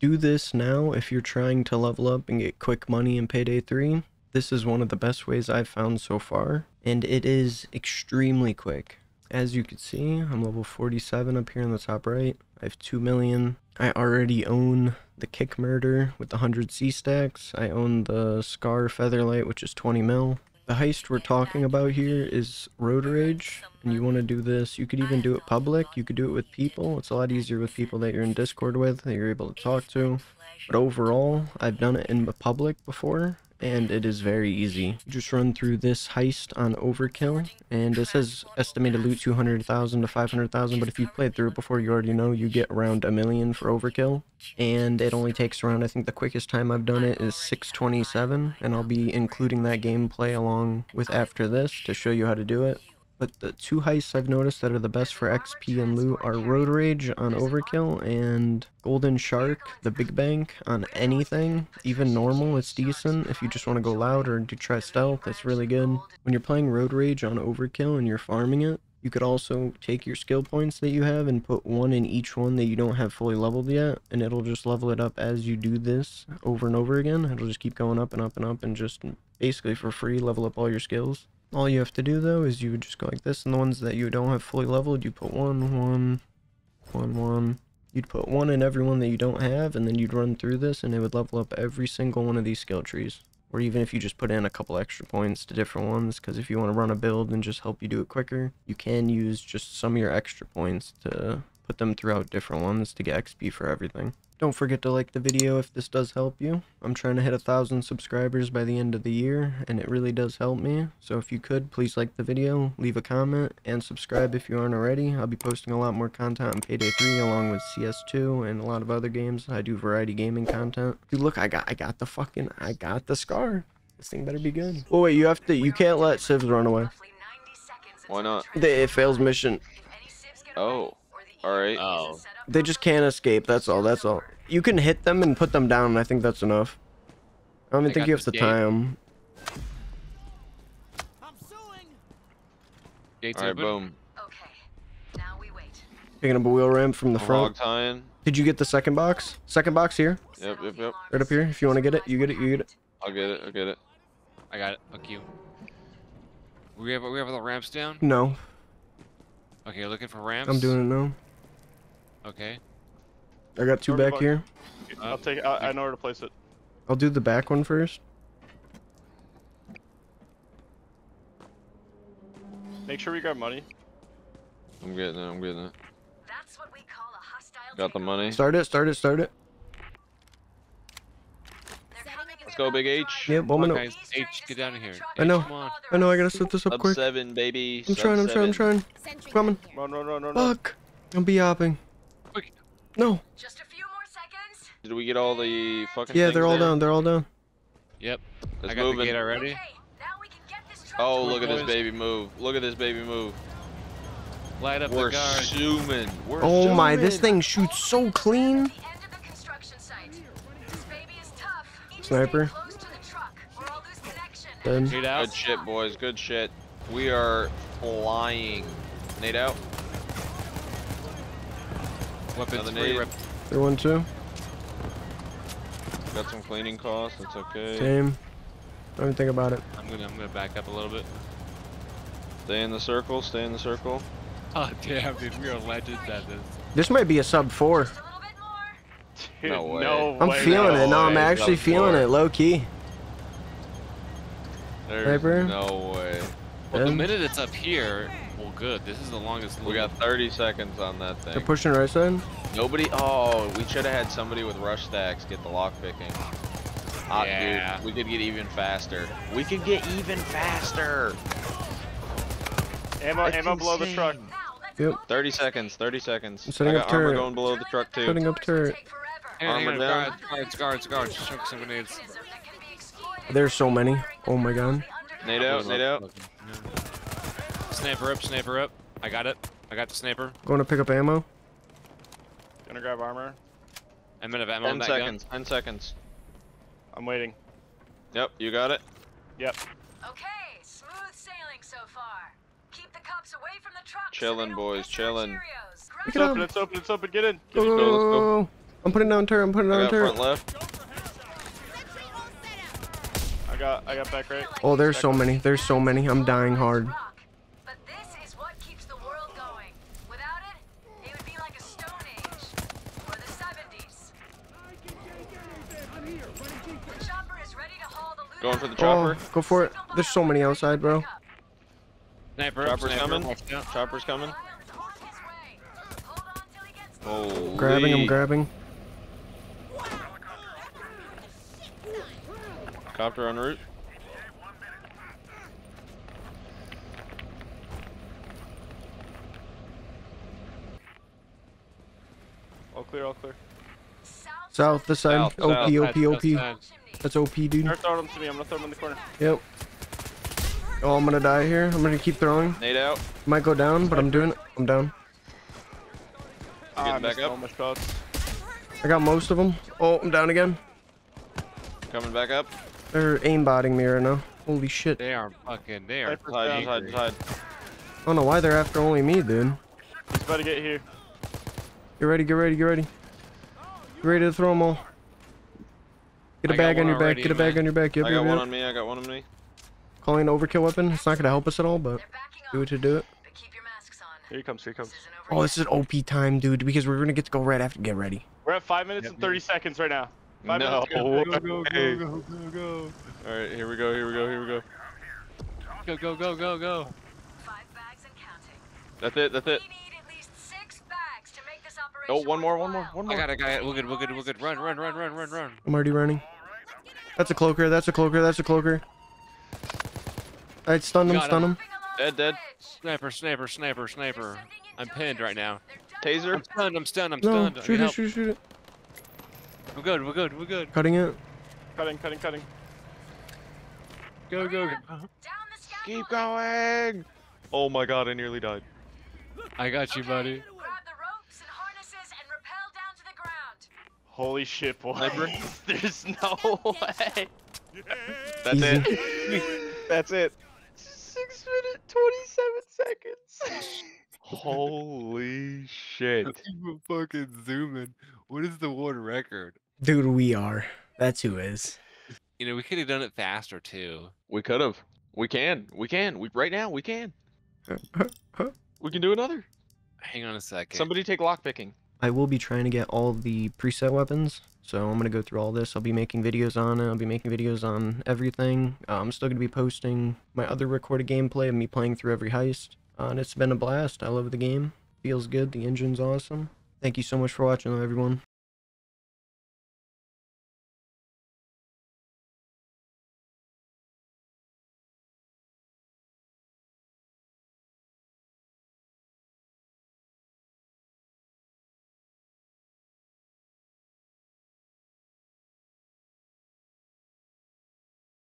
Do this now if you're trying to level up and get quick money in Payday 3. This is one of the best ways I've found so far, and it is extremely quick. As you can see, I'm level 47 up here in the top right. I have 2 million. I already own the Kick Murder with the 100 C stacks. I own the Scar Featherlight, which is 20 mil. The heist we're talking about here is Road Rage, and you want to do this. You could even do it public. You could do it with people. It's a lot easier with people that you're in Discord with, that you're able to talk to. But overall, I've done it in the public before, and it is very easy. Just run through this heist on Overkill, and it says estimated loot 200,000 to 500,000, but if you've played through it before, you already know you get around a million for Overkill, and it only takes around, I think the quickest time I've done it is 627, and I'll be including that gameplay along with after this to show you how to do it. But the two heists I've noticed that are the best for XP and loot are Road Rage on Overkill and Golden Shark, the Big Bank on anything. Even normal, it's decent. If you just want to go loud or to try stealth, that's really good. When you're playing Road Rage on Overkill and you're farming it, you could also take your skill points that you have and put one in each one that you don't have fully leveled yet, and it'll just level it up as you do this over and over again. It'll just keep going up and up and up and just basically for free level up all your skills. All you have to do though is you would just go like this, and the ones that you don't have fully leveled, you put one, one, one, one. You'd put one in every one that you don't have, and then you'd run through this, and it would level up every single one of these skill trees. Or even if you just put in a couple extra points to different ones, because if you want to run a build and just help you do it quicker, you can use just some of your extra points to put them throughout different ones to get XP for everything. Don't forget to like the video if this does help you. I'm trying to hit a thousand subscribers by the end of the year, and it really does help me. So if you could, please like the video, leave a comment, and subscribe if you aren't already. I'll be posting a lot more content on Payday 3 along with CS2 and a lot of other games. I do variety gaming content. Dude, look, I got I got the fucking I got the scar. This thing better be good. Oh wait, you have to you can't let civs run away. Why not? They, it fails mission. Oh. Alright. Oh. They just can't escape. That's all. That's all. You can hit them and put them down. I think that's enough. I don't even I think you have to this tie gate. them. Gates Alright, open. boom. Okay. Now we wait. Picking up a wheel ramp from the Hog front. tying. Did you get the second box? Second box here, Yep, yep, yep. right up here. If you want to get it, you get it. You get it. I'll get it, I'll get it. I got it. Fuck you. We have we have the ramps down. No, Okay, you're looking for ramps. I'm doing it now. Okay. I got two back about- here. I'll take. I, I know where to place it. I'll do the back one first. Make sure we grab money. I'm getting it, I'm getting it. That's what we call a hostile Got the money. Start it. Start it. Start it. They're coming in Let's go, Big H. Yep. One minute. guys. H, get down here. I know. H, come on. I know. I gotta set this up Sub quick. seven, baby. I'm Sub trying. I'm trying. I'm trying. Coming. Run, run, run, run, run. Fuck. I'm be hopping. Quick. No. Just a few more seconds. Did we get all the fucking Yeah, they're all there? down. They're all down. Yep. It's I got moving. the gate already. Okay. Now we can get this truck Oh, to look at this baby move. Look at this baby move. Light up We're the guard. zooming. We're Oh my! This thing shoots so clean. the end of the construction site. This baby is tough. Need to stay Sniper. close to the truck, or I'll lose connection. Dead. Out. Good shit, boys. Good shit. We are flying. Nade out. Weapons Another free. nade. Rep. There one too. Got some cleaning costs. That's okay. Same. Don't even think about it. I'm gonna I'm gonna back up a little bit. Stay in the circle. Stay in the circle. Oh damn, dude, we are legends at this. This might be a sub four. Just a little bit more. Dude, No way. no I'm way, feeling no it. No, I'm actually sub feeling four. it. Low key. There's Sniper. no way. Well, the minute it's up here, well, good. This is the longest. We got 30 seconds on that thing. They're thing. pushing right side. Nobody. Oh, we should have had somebody with rush stacks get the lock picking. Ah, Yeah. dude, we could get even faster. We could get even faster. Ammo, That's ammo below the truck. insane. Now let's Yep. 30 seconds. 30 seconds. I'm setting I up got armor turret. going below the truck too. Setting up turret. Take forever. Hang on, Armor down. guards, guards, guards, guards. Chuck some grenades. That can be exploited. There's so many. Oh my god. Nade out. Nade out. Sniper up, sniper up. I got it. I got the sniper. Going to pick up ammo. Gonna grab armor. I'm out of ammo on 10 that seconds. 10 seconds. I'm waiting. Yep, you got it. Yep. Okay, smooth sailing so far. Keep the cops away from the truck. Chillin', boys, chillin'. Cheerios. Pick It's it open, it's open, it's open. Get in. Get go, in. go. I'm putting down turret. I'm putting down got turret. front left. I got I got back right. Oh, there's so many. There's so many. I'm dying hard. Going for the oh, chopper. Oh, go for it. There's so many outside, bro. Sniper Chopper's sniper coming. up, watch out. Chopper's coming. On his way. Hold on till he gets there. Holy. Grabbing. I'm grabbing. Copter en route. All clear, all clear. South, this side. South, OP, south. OP, That's- OP. that's OP, dude. Start throwing them to me. I'm gonna throw them in the corner. Yep. Oh, I'm gonna die here. I'm gonna keep throwing. Nade out. Might go down, but I'm doing it. I'm down. Ah, getting I back up? all my shots. I got most of them. Oh, I'm down again. Coming back up. They're aimbotting me right now. Holy shit. They are fucking. They are. Sniper's Hide, hide, hide. I don't know why they're after only me, dude. He's about to get here. Get ready, get ready, get ready. Get ready to throw them all. Get a I got bag on one your back, get a bag man. on your back. Yep, I yep, got one yep. on me. I got one on me. Calling an overkill weapon. It's not gonna help us at all, but do it off, to do it. but keep your masks on. Here he comes. Here he comes. This Oh, this is OP time, dude, because we're gonna get to go right after. Get ready. We're at five minutes Yep, and 30 seconds right now. Five No minutes to go. Go go go go go go. All right, here we go. Here we go. Here we go. Go go go go go. Five bags and counting. That's it. That's it. We need at least six bags to make this operation Oh, one more. One more. worthwhile. One I more. got it. I got it. We're good. We're good. We're good. Run run run run run run. I'm already running. That's a cloaker. That's a cloaker. That's a cloaker. I stunned him. Him. Stun him. Moving along Dead, the dead. Sniper sniper sniper sniper. I'm pinned right now. Taser. I'm stunned. I'm stunned. I'm No, stunned. I shoot need it, shoot it, shoot it. We're good. We're good. We're good. Cutting it. Cutting, cutting, cutting. Go go. go. Down the scaffold. Keep going. Oh my god, I nearly died. I got you, buddy. Holy shit, boy. There's no way. That's it. That's it. Six minutes, 27 seconds. Holy shit. People fucking zooming. What is the world record? Dude, we are. That's who is. You know, we could have done it faster too. We could have. We can. We can. We right now we can. We can do another. Hang on a second. Somebody take lockpicking. I will be trying to get all the preset weapons. So I'm gonna go through all this. I'll be making videos on it. I'll be making videos on everything. Uh, I'm still gonna be posting my other recorded gameplay of me playing through every heist. Uh, and it's been a blast. I love the game. Feels good. The engine's awesome. Thank you so much for watching, everyone.